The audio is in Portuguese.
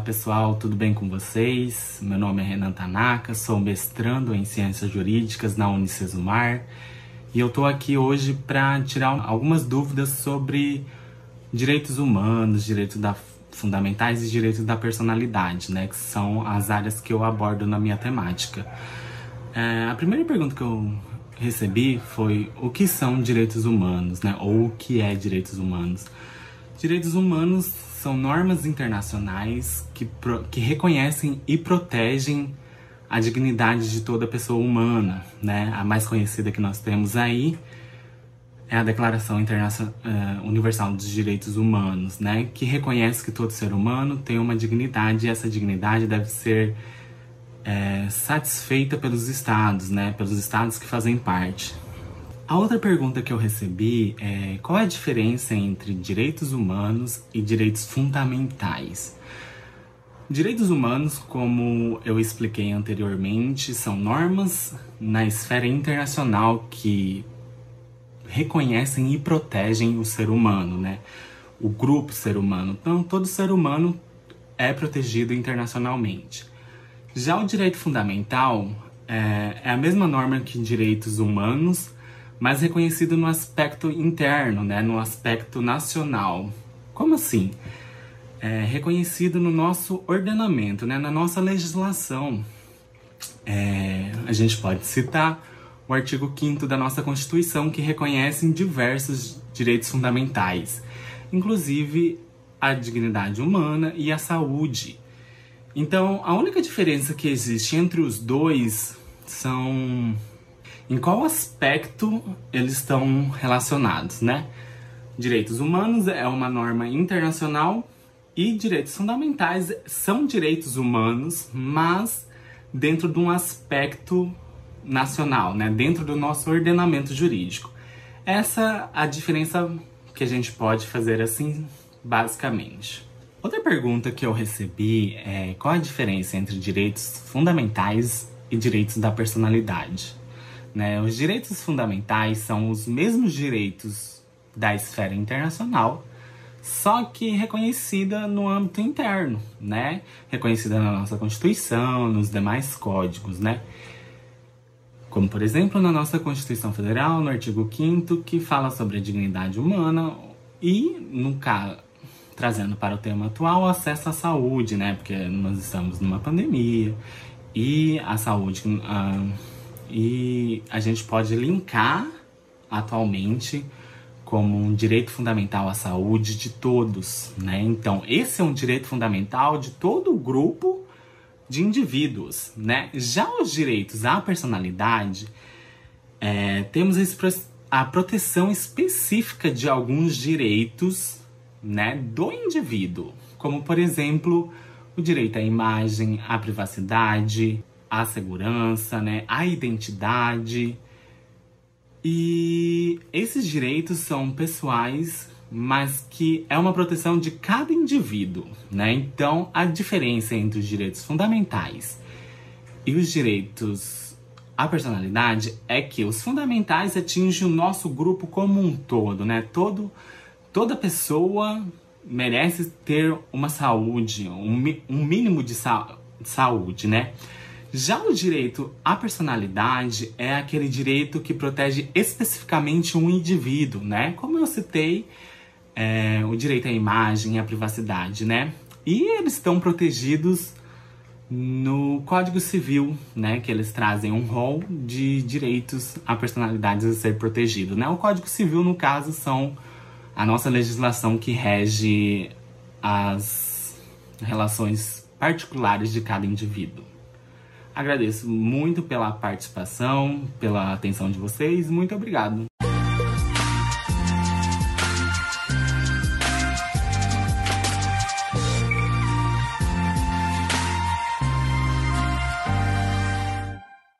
pessoal, tudo bem com vocês? Meu nome é Renan Tanaka, sou mestrando em Ciências Jurídicas na Unicesumar e eu tô aqui hoje para tirar algumas dúvidas sobre direitos humanos, direitos da, fundamentais e direitos da personalidade, né? Que são as áreas que eu abordo na minha temática. É, a primeira pergunta que eu recebi foi o que são direitos humanos, né? Ou o que é direitos humanos? Direitos humanos são normas internacionais que, que reconhecem e protegem a dignidade de toda pessoa humana, né? A mais conhecida que nós temos aí é a Declaração Internacional, uh, Universal dos Direitos Humanos, né? Que reconhece que todo ser humano tem uma dignidade e essa dignidade deve ser é, satisfeita pelos estados, né? Pelos estados que fazem parte. A outra pergunta que eu recebi é qual é a diferença entre direitos humanos e direitos fundamentais? Direitos humanos, como eu expliquei anteriormente, são normas na esfera internacional que reconhecem e protegem o ser humano, né? O grupo ser humano. Então, todo ser humano é protegido internacionalmente. Já o direito fundamental é, é a mesma norma que direitos humanos, mas reconhecido no aspecto interno, né, no aspecto nacional. Como assim? É reconhecido no nosso ordenamento, né, na nossa legislação. É, a gente pode citar o artigo 5 da nossa Constituição, que reconhece diversos direitos fundamentais, inclusive a dignidade humana e a saúde. Então, a única diferença que existe entre os dois são em qual aspecto eles estão relacionados, né? Direitos humanos é uma norma internacional e direitos fundamentais são direitos humanos, mas dentro de um aspecto nacional, né? Dentro do nosso ordenamento jurídico. Essa é a diferença que a gente pode fazer assim, basicamente. Outra pergunta que eu recebi é qual a diferença entre direitos fundamentais e direitos da personalidade? Né? Os direitos fundamentais são os mesmos direitos da esfera internacional, só que reconhecida no âmbito interno, né? Reconhecida na nossa Constituição, nos demais códigos, né? Como, por exemplo, na nossa Constituição Federal, no artigo 5 que fala sobre a dignidade humana e, no caso, trazendo para o tema atual, o acesso à saúde, né? Porque nós estamos numa pandemia e a saúde... e a gente pode linkar atualmente como um direito fundamental à saúde de todos, né? Então, esse é um direito fundamental de todo o grupo de indivíduos, né? Já os direitos à personalidade, é, temos a proteção específica de alguns direitos, né, do indivíduo, como por exemplo o direito à imagem, à privacidade, a segurança, né, a identidade. E esses direitos são pessoais, mas que é uma proteção de cada indivíduo, né? Então, a diferença entre os direitos fundamentais e os direitos à personalidade é que os fundamentais atingem o nosso grupo como um todo, né? Todo, toda pessoa merece ter uma saúde, um, um mínimo de, sa de saúde, né? Já o direito à personalidade é aquele direito que protege especificamente um indivíduo, né? Como eu citei, é, o direito à imagem e à privacidade, né? E eles estão protegidos no Código Civil, né? Que eles trazem um rol de direitos à personalidade a ser protegido, né? O Código Civil, no caso, são a nossa legislação que rege as relações particulares de cada indivíduo. Agradeço muito pela participação, pela atenção de vocês. Muito obrigado.